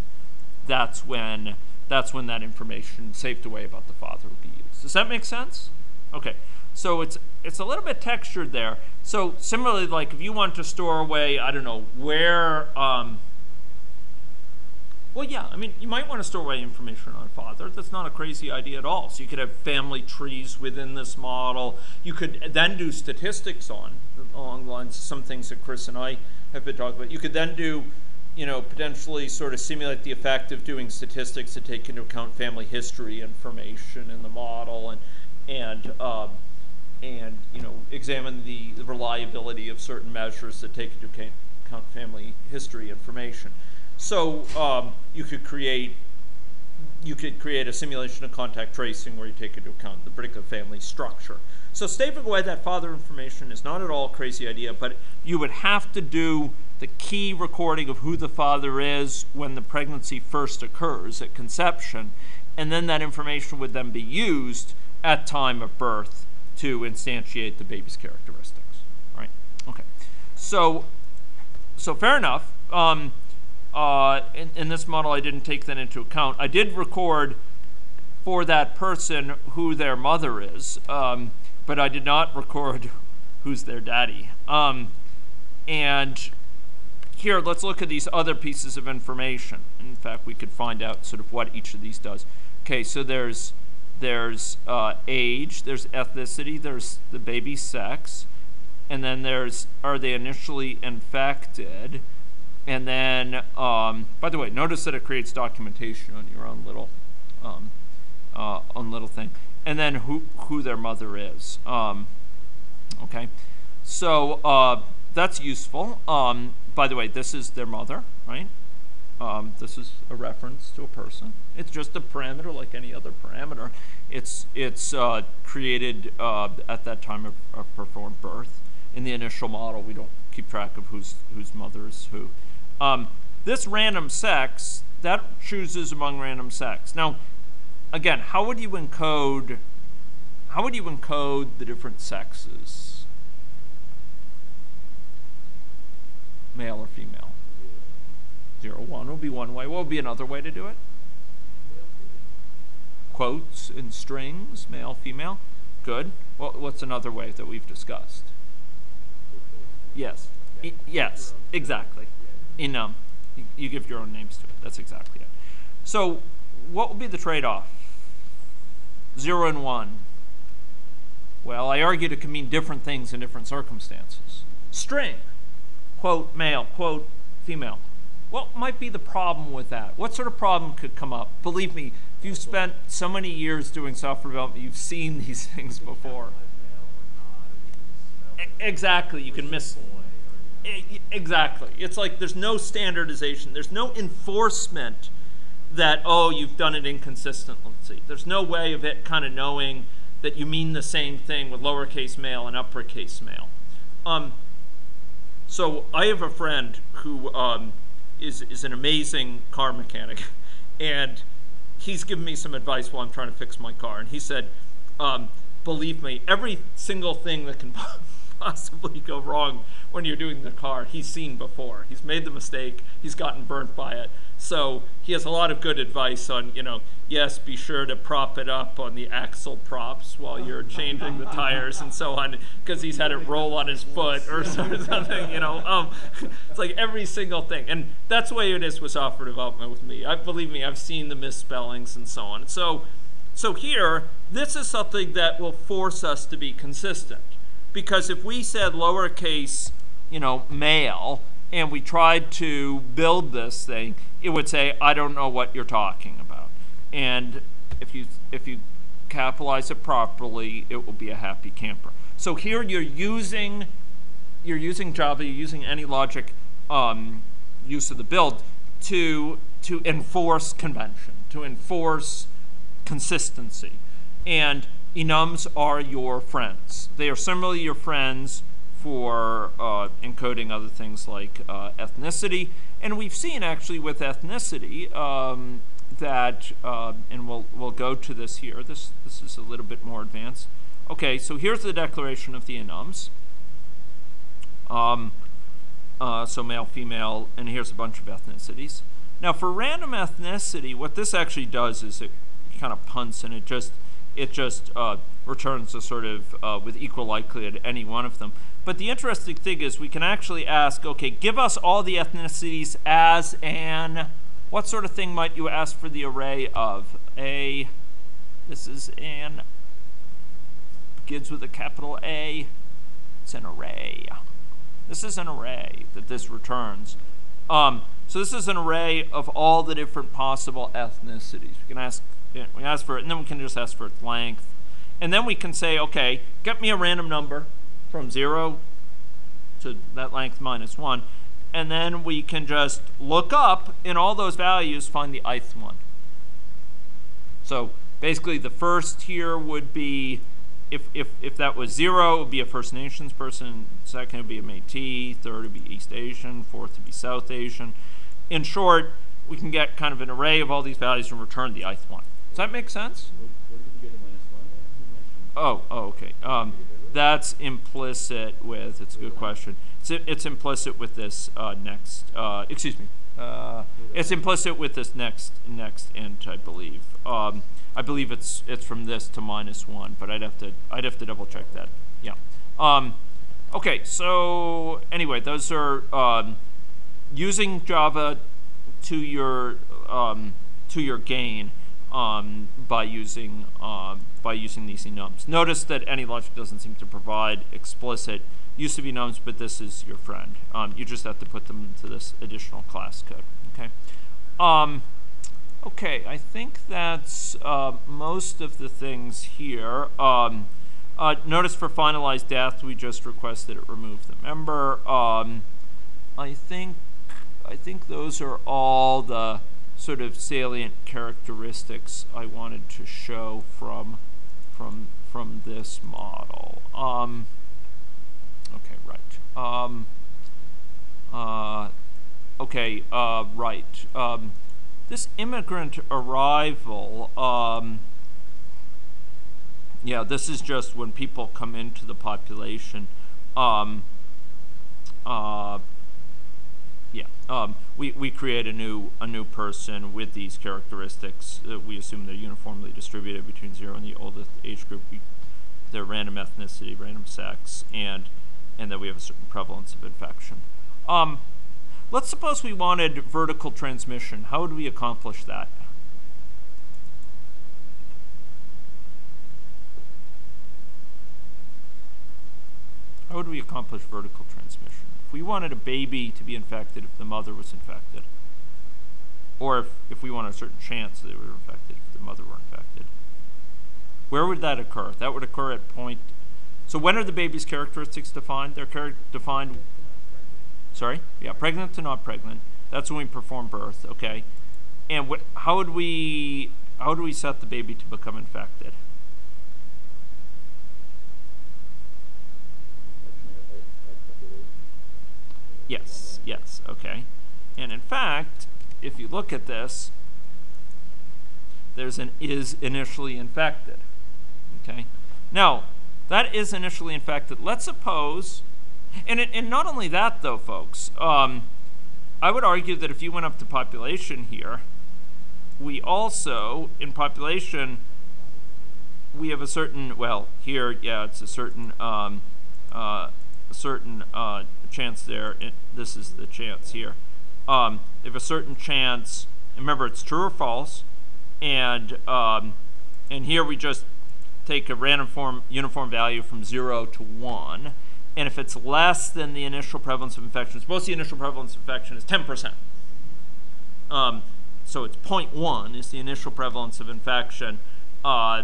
[SPEAKER 1] that's when that's when that information saved away about the father would be used. Does that make sense? Okay. So it's it's a little bit textured there. So similarly, like if you want to store away, I don't know where. Um, well, yeah, I mean, you might want to store away information on father. That's not a crazy idea at all. So you could have family trees within this model. You could then do statistics on along the lines of some things that Chris and I have been talking about. You could then do, you know, potentially sort of simulate the effect of doing statistics to take into account family history information in the model and and um, and you know examine the, the reliability of certain measures that take into account family history information. So um, you could create you could create a simulation of contact tracing where you take into account the particular family structure. So staving away that father information is not at all a crazy idea, but you would have to do the key recording of who the father is when the pregnancy first occurs at conception, and then that information would then be used at time of birth to instantiate the baby's characteristics. Right? Okay. So, so fair enough. Um, uh, in, in this model, I didn't take that into account. I did record for that person who their mother is, um, but I did not record who's their daddy. Um, and here, let's look at these other pieces of information. In fact, we could find out sort of what each of these does. Okay, so there's there's uh, age, there's ethnicity, there's the baby's sex, and then there's are they initially infected, and then um, by the way, notice that it creates documentation on your own little um, uh, own little thing, and then who who their mother is. Um, okay, so uh, that's useful. By the way, this is their mother, right? Um, this is a reference to a person. It's just a parameter like any other parameter. It's it's uh, created uh, at that time of, of performed birth. In the initial model, we don't keep track of whose whose mother is who. Um, this random sex that chooses among random sex. Now, again, how would you encode? How would you encode the different sexes? Male or female? Zero one would be one way. What would be another way to do it? Quotes and strings, male, female. Good. What, what's another way that we've discussed? Yes. I- yes. Exactly. In um, you, you give your own names to it. That's exactly it. So, what would be the trade-off? Zero and one. Well, I argued it can mean different things in different circumstances. String, quote male, quote female. What might be the problem with that? What sort of problem could come up? Believe me, if you've spent so many years doing software development, you've seen these things before. Exactly, you can miss. Exactly. It's like there's no standardization, there's no enforcement that oh you've done it inconsistently. There's no way of it kind of knowing that you mean the same thing with lowercase male and uppercase male. Um, so I have a friend who um, is is an amazing car mechanic, and he's given me some advice while I'm trying to fix my car. And he said, um, "Believe me, every single thing that can possibly go wrong when you're doing the car, he's seen before. He's made the mistake. He's gotten burnt by it. So he has a lot of good advice on, you know, yes, be sure to prop it up on the axle props while you're changing the tires and so on, because he's had it roll on his foot or something, you know. Um, it's like every single thing. And that's the way it is with software development with me. I believe me, I've seen the misspellings and so on. So so here, this is something that will force us to be consistent. Because if we said lowercase, you know, male, and we tried to build this thing, it would say, I don't know what you're talking about. And if you if you capitalize it properly, it will be a happy camper. So here you're using you're using Java, you're using AnyLogic um, use of the build to to enforce convention, to enforce consistency. And enums are your friends. They are similarly your friends for uh, encoding other things like uh, ethnicity. And we've seen actually with ethnicity um, that, uh, and we'll, we'll go to this here. This, this is a little bit more advanced. Okay, so here's the declaration of the enums. Um, uh, so male, female, and here's a bunch of ethnicities. Now for random ethnicity, what this actually does is it kind of punts and it just it just uh, returns a sort of uh, with equal likelihood any one of them. But the interesting thing is we can actually ask, okay, give us all the ethnicities as an, what sort of thing might you ask for the array of? A, this is an, begins with a capital A, it's an array. This is an array that this returns. Um, so this is an array of all the different possible ethnicities. We can ask we ask for it, and then we can just ask for its length. And then we can say, okay, get me a random number from 0 to that length minus 1. And then we can just look up in all those values, find the ith one. So basically the first here would be, if, if, if that was 0, it would be a First Nations person. Second would be a Métis. Third would be East Asian. Fourth would be South Asian. In short, we can get kind of an array of all these values and return the ith one. Does that make sense?
[SPEAKER 3] Where, where did you get a minus one?
[SPEAKER 1] Oh, oh, okay. Um, that's implicit with. It's a good question. It's it's implicit with this uh, next. Uh, excuse me. Uh, it's implicit with this next next int, I believe. Um, I believe it's it's from this to minus one, but I'd have to I'd have to double check that. Yeah. Um, okay. So anyway, those are um, using Java to your um, to your gain um, by using uh, by using these enums. Notice that AnyLogic doesn't seem to provide explicit use of enums, but this is your friend. Um, you just have to put them into this additional class code. Okay. Um, okay, I think that's uh, most of the things here. Um, uh, notice for finalized death, we just requested it remove the member. Um, I think I think those are all the sort of salient characteristics I wanted to show from from from this model. Um, okay, right. Um, uh, okay, uh, right. Um, this immigrant arrival. Um, yeah, this is just when people come into the population. Um, uh, yeah, um, we, we create a new a new person with these characteristics. Uh, we assume they're uniformly distributed between zero and the oldest age group. We, they're random ethnicity, random sex, and and that we have a certain prevalence of infection. Um, let's suppose we wanted vertical transmission. How would we accomplish that? How would we accomplish vertical transmission? If we wanted a baby to be infected if the mother was infected, or if, if we want a certain chance that they were infected if the mother were infected, where would that occur? That would occur at point. So when are the baby's characteristics defined? They're char defined. Sorry? Yeah, pregnant to not pregnant. That's when we perform birth. Okay. and what, how would we, how do we set the baby to become infected?
[SPEAKER 3] Infection at, at, at population.
[SPEAKER 1] Yes, yes, okay. And in fact, if you look at this, there's an is initially infected. Okay? Now, that is initially infected. Let's suppose, and, it, and not only that though, folks, um, I would argue that if you went up to population here, we also, in population, we have a certain well here yeah it's a certain um, uh, a certain uh, chance there this is the chance here um, if a certain chance remember it's true or false and um, and here we just take a random form uniform value from 0 to 1 and if it's less than the initial prevalence of infection suppose the initial prevalence of infection is 10% um, so it's 0.1 is the initial prevalence of infection. Uh,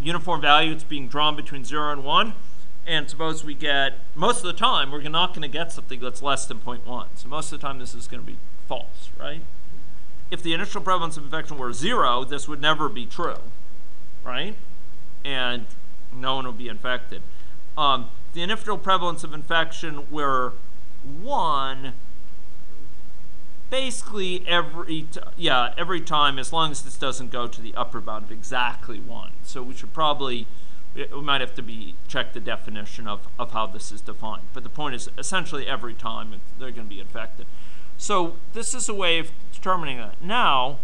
[SPEAKER 1] uniform value, it's being drawn between 0 and 1. And suppose we get, most of the time, we're not going to get something that's less than 0.1. So most of the time, this is going to be false, right? If the initial prevalence of infection were 0, this would never be true, right? And no one would be infected. Um, the initial prevalence of infection were 1, basically every yeah every time as long as this doesn't go to the upper bound of exactly one so we should probably we might have to be check the definition of, of how this is defined. But the point is essentially every time they're going to be infected. So this is a way of determining that. Now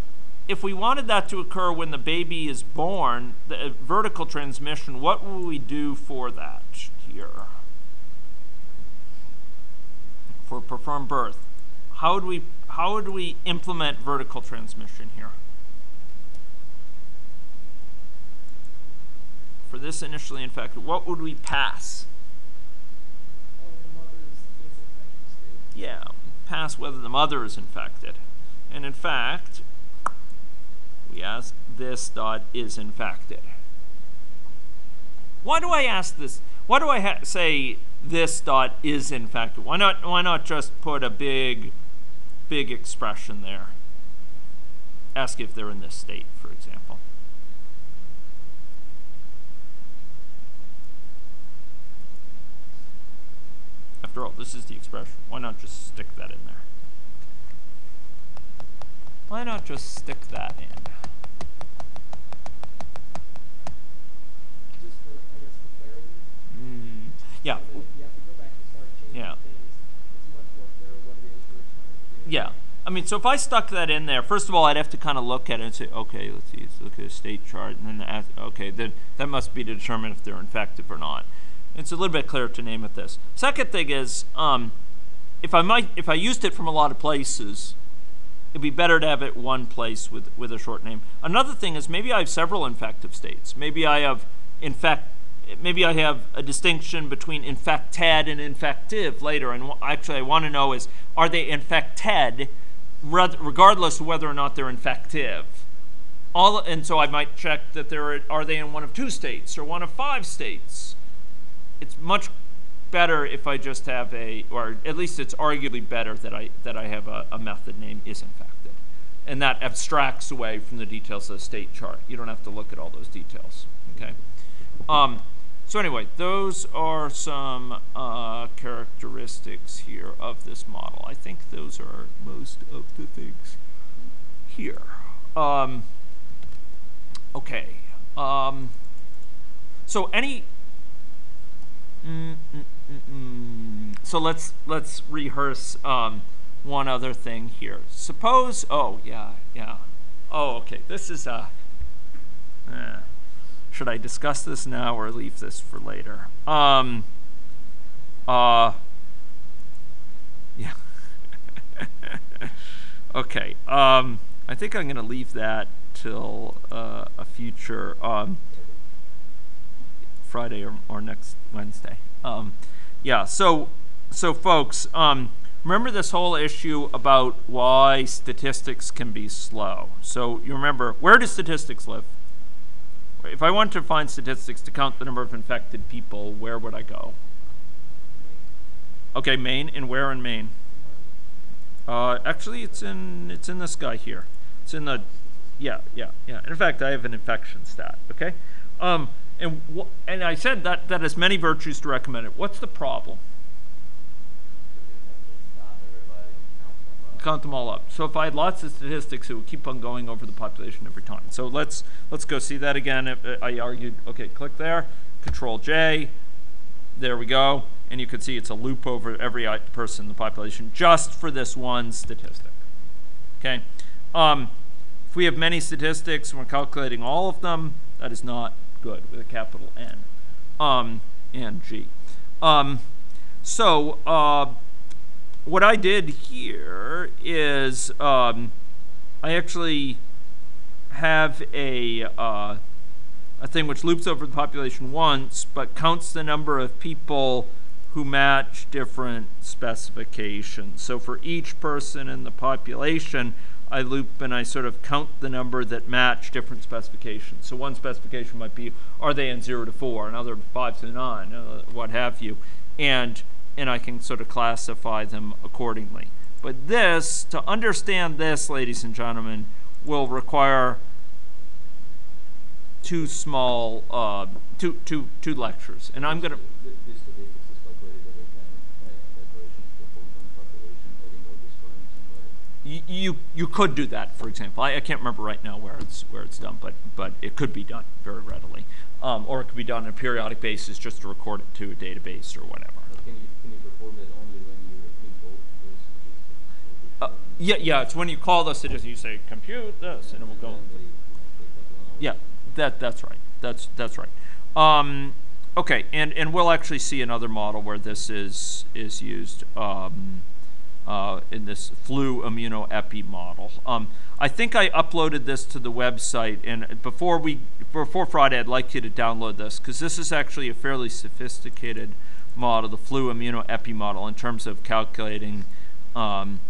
[SPEAKER 1] if we wanted that to occur when the baby is born the uh, vertical transmission what will we do for that here? For perform birth how would we how would we implement vertical transmission here? For this initially infected, what would we pass? Yeah, pass whether the mother is infected. And in fact, we ask this dot is infected. Why do I ask this? Why do I say this dot is infected? Why not why not just put a big big expression there? Ask if they're in this state, for example. After all, this is the expression. Why not just stick that in there? Why not just stick that in?
[SPEAKER 4] For, I guess, for clarity.
[SPEAKER 1] Mm, yeah,
[SPEAKER 4] So you have to go back and start changing
[SPEAKER 1] Yeah.
[SPEAKER 4] things, it's much more clear what it is you're trying to do.
[SPEAKER 1] yeah. I mean, so if I stuck that in there, first of all, I'd have to kind of look at it and say, okay, let's see, let's look at a state chart, and then okay, then that must be to determine if they're infective or not. It's a little bit clearer to name it this. Second thing is, um, if I might, if I used it from a lot of places, it'd be better to have it one place with with a short name. Another thing is maybe I have several infective states. Maybe I have infect. Maybe I have a distinction between infected and infective later. And actually, I want to know is are they infected, reg- regardless of whether or not they're infective. All and so I might check that they're are they in one of two states or one of five states. It's much better if I just have a, or at least it's arguably better that I that I have a, a method name is infected, and that abstracts away from the details of the state chart. You don't have to look at all those details. Okay. Um, so anyway, those are some uh, characteristics here of this model. I think those are most of the things here. Um, okay. Um, so any So let's let's rehearse um, one other thing here. Suppose, oh yeah, yeah. Oh, okay. This is a. Uh, should I discuss this now or leave this for later? Um. Uh. Yeah. okay. Um. I think I'm gonna leave that till uh, a future. Um. Friday or, or next Wednesday. Um, yeah, so so folks, um, remember this whole issue about why statistics can be slow. So you remember where do statistics live? If I want to find statistics to count the number of infected people, where would I go? Okay, Main, and where in Main? Uh, actually, it's in it's in this guy here. It's in the, yeah, yeah, yeah. In fact, I have an infection stat. Okay, um, and and I said that that has many virtues to recommend it. What's the problem?
[SPEAKER 3] Count them
[SPEAKER 1] all up. So if I had lots of statistics, it would keep on going over the population every time. So let's let's go see that again. If, uh, I argued, okay, click there, Control J, there we go, and you can see it's a loop over every person in the population just for this one statistic. Okay, um, if we have many statistics and we're calculating all of them, that is not good with a capital N, um, and G. Um, so. Uh, what I did here is um, I actually have a uh, a thing which loops over the population once, but counts the number of people who match different specifications. So for each person in the population, I loop and I sort of count the number that match different specifications. So one specification might be, are they in zero to four, another five to nine, uh, what have you, and and I can sort of classify them accordingly. But this, to understand this, ladies and gentlemen, will require two small, uh, two, two, two lectures. And I'm going to,
[SPEAKER 3] This this statistics is calculated every time uh, declaration is performed on the population, adding or destroying somebody.
[SPEAKER 1] You, you, you could do that, for example. I, I can't remember right now where it's, where it's done, but, but it could be done very readily. Um, or it could be done on a periodic basis just to record it to a database or whatever.
[SPEAKER 3] Can you, can you perform it only when you invoke those statistics?
[SPEAKER 1] Uh, yeah, yeah, it's when you call the statistics, you say, compute this, and it will go.
[SPEAKER 3] And they, you know, take like one hour.
[SPEAKER 1] Yeah, that that's right. That's that's right. Um, okay, and and we'll actually see another model where this is is used um, uh, in this flu immunoepi model. Um, I think I uploaded this to the website, and before we before Friday, I'd like you to download this because this is actually a fairly sophisticated model, the flu immunoepi model, in terms of calculating. Um,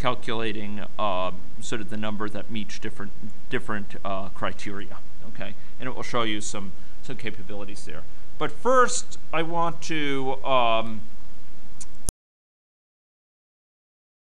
[SPEAKER 1] calculating uh, sort of the number that meets different different uh, criteria. Okay, and it will show you some some capabilities there. But first, I want to um,